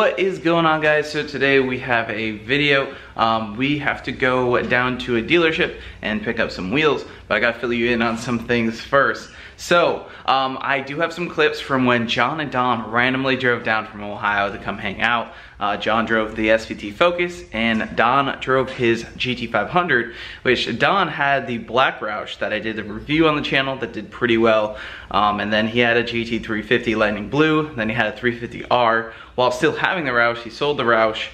What is going on guys? So today we have a video. Um, we have to go down to a dealership and pick up some wheels, but I gotta fill you in on some things first. So, um, I do have some clips from when John and Don randomly drove down from Ohio to come hang out. Uh, John drove the SVT Focus and Don drove his GT500, which Don had the Black Roush that I did a review on the channel that did pretty well. Um, and then he had a GT350 Lightning Blue, then he had a 350R. While still having the Roush, he sold the Roush,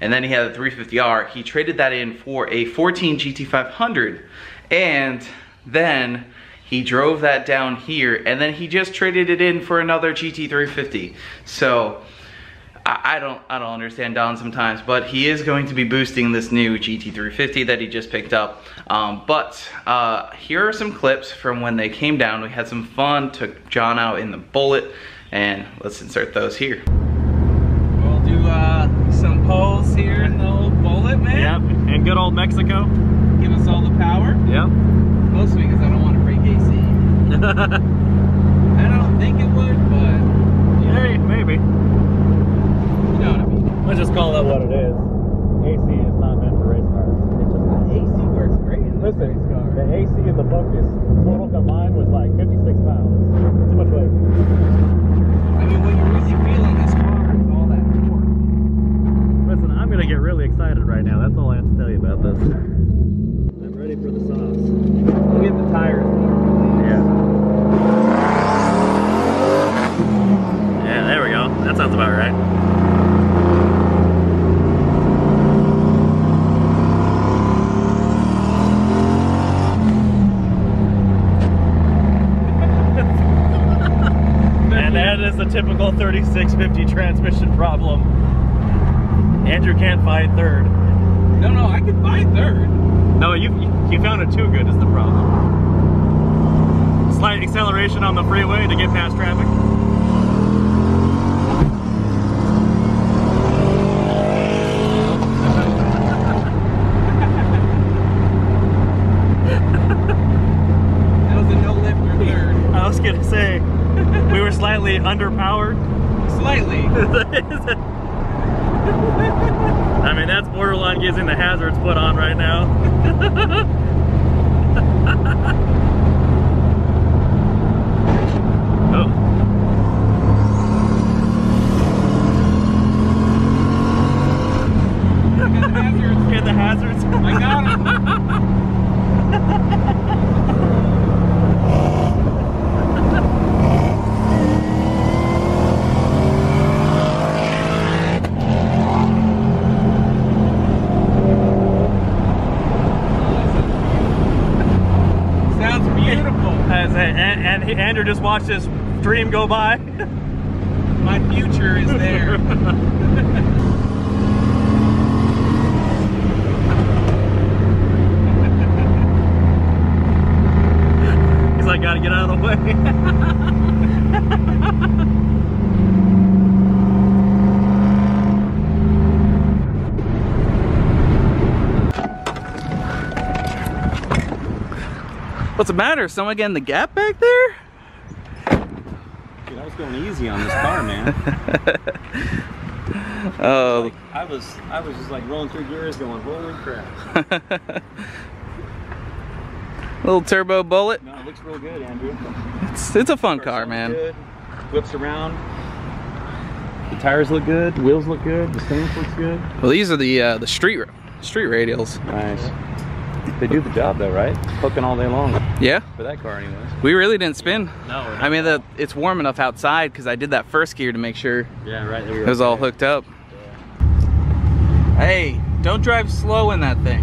and then he had a 350R. He traded that in for a 14 GT500, and then he drove that down here and then he just traded it in for another GT350. So I, I don't I don't understand Don sometimes, but he is going to be boosting this new GT350 that he just picked up. Um, but uh, here are some clips from when they came down. We had some fun, took John out in the Bullet, and let's insert those here. We'll do uh, some pulls here in the old Bullet, man. Yep, and good old Mexico. Give us all the power. Yep. Mostly because I don't want to break AC. I don't think it would, but Hey, maybe. you know what I mean. Let's just call that what it is. AC is not meant for race cars. It's just AC works great in this Listen, race car. the AC and the Focus total combined was like 56 pounds. Too much weight. I mean, what you're really feel in this car is all that torque. Listen, I'm gonna get really excited right now. That's all I have to tell you about this. I'm ready for the sauce. Look at the tires. Yeah. There we go. That sounds about right. And that is the typical 3650 transmission problem. Andrew can't find third. No, no, I can buy third. No, you you found it too good is the problem. Slight acceleration on the freeway to get past traffic. That was a no lifter third. I was gonna say we were slightly underpowered. Slightly. I mean that's borderline getting the hazards put on right now. oh. Got the hazards. Get the hazards. I got him. Sounds beautiful. As a- and, and he- Andrew just watched his dream go by. My future is there. He's like, gotta get out of the way. What's the matter? Someone getting the gap back there? Dude, I was going easy on this car, man. Oh, I was, I was just like rolling through gears, going, holy crap. little turbo Bullet. No, it looks real good, Andrew. It's, it's a fun car, man. Good. Whips around. The tires look good. The wheels look good. The stance looks good. Well, these are the uh, the street street radials. Nice. They do the job though, right? Hooking all day long Yeah, for that car, anyways. we really didn't spin. No. I mean, the, it's warm enough outside because I did that first gear to make sure yeah, right. it was all hooked up. Hey, don't drive slow in that thing.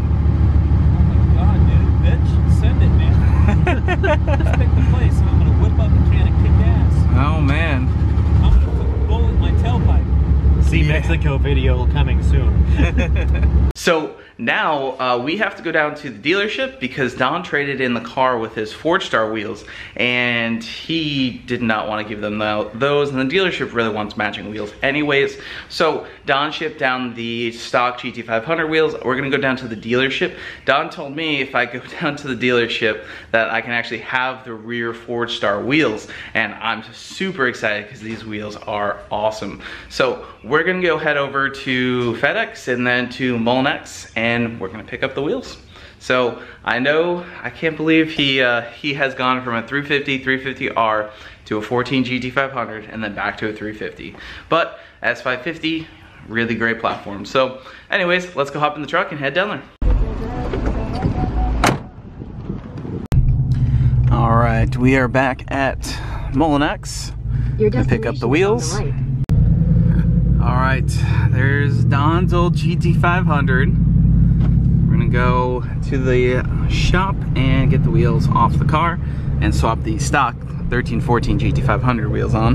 Oh God, dude, bitch, send it, man. Just pick the place, and I'm gonna whip up a can of kick ass. Oh man. I'm gonna put the bullet in my tailpipe. See Mexico video coming soon. So now uh, we have to go down to the dealership because Don traded in the car with his Ford Forgestar wheels and he did not want to give them those and the dealership really wants matching wheels anyways. So Don shipped down the stock GT500 wheels. We're gonna go down to the dealership. Don told me if I go down to the dealership that I can actually have the rear Ford Forgestar wheels and I'm super excited because these wheels are awesome. So we're gonna go head over to FedEx and then to Mullinax and we're gonna pick up the wheels. So I know, I can't believe he uh, he has gone from a 350, 350R to a 14 GT500 and then back to a 350. But S550, really great platform. So anyways, let's go hop in the truck and head down there. All right, we are back at Mullinax to pick up the wheels. The right. All right, there's Don's old GT500 gonna go to the shop and get the wheels off the car and swap the stock 1314 GT500 wheels on.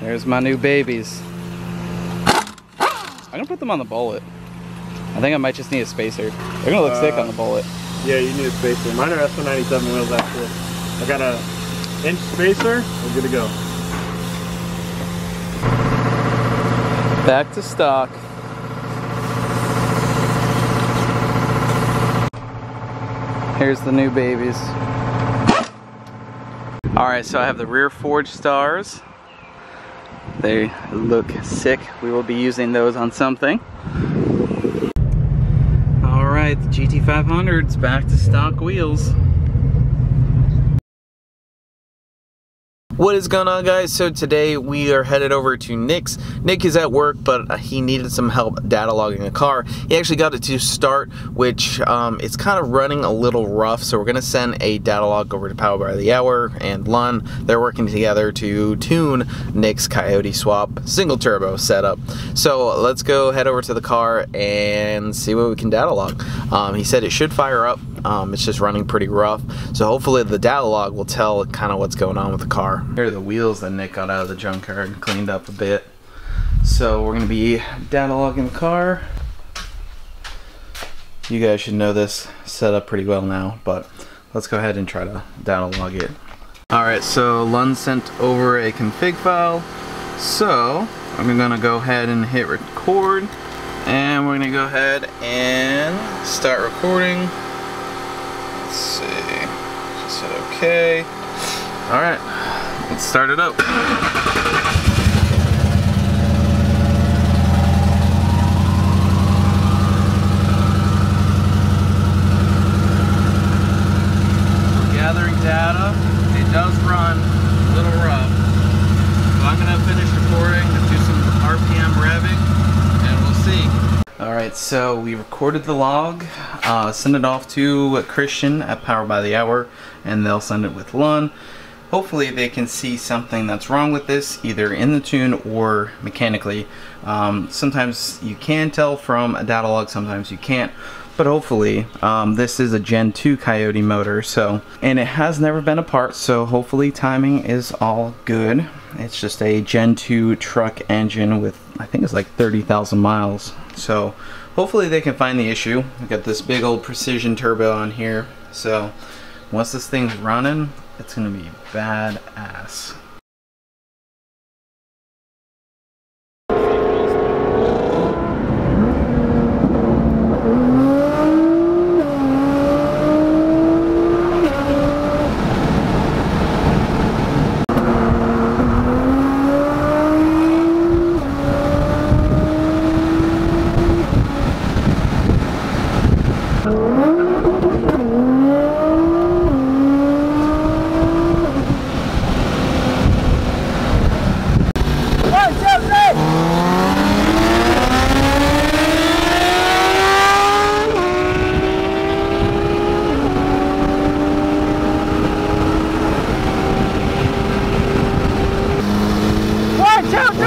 There's my new babies. I'm gonna put them on the bullet. I think I might just need a spacer. They're gonna look uh, sick on the bullet. Yeah, you need a spacer. Mine are S197 wheels actually. I got a inch spacer, we're good to go. Back to stock. Here's the new babies. Alright, so I have the rear Forgestars. They look sick. We will be using those on something. Alright, the GT500's back to stock wheels. What is going on guys? So today we are headed over to Nick's. Nick is at work but he needed some help data logging a car. He actually got it to start which um, it's kind of running a little rough so we're going to send a data log over to Power by the Hour and Lund. They're working together to tune Nick's Coyote Swap single turbo setup. So let's go head over to the car and see what we can data log. Um, he said it should fire up um, it's just running pretty rough. So hopefully the data log will tell kind of what's going on with the car. Here are the wheels that Nick got out of the junkyard and cleaned up a bit. So we're gonna be data logging the car. You guys should know this setup pretty well now, but let's go ahead and try to data log it. All right, so Lund sent over a config file. So I'm gonna go ahead and hit record and we're gonna go ahead and start recording. Let's see. Just hit OK. Alright, let's start it up. gathering data. It does run a little rough. So I'm going to finish recording, do some RPM revving, and we'll see. Alright, so we recorded the log, uh, send it off to Christian at Power by the Hour, and they'll send it with Lund. Hopefully they can see something that's wrong with this, either in the tune or mechanically. Um, sometimes you can tell from a data log, sometimes you can't. But hopefully, um, this is a Gen 2 Coyote motor, so, and it has never been apart, so hopefully timing is all good. It's just a Gen 2 truck engine with, I think it's like 30,000 miles. So hopefully they can find the issue. We got this big old precision turbo on here. So once this thing's running, it's gonna be badass. Watch!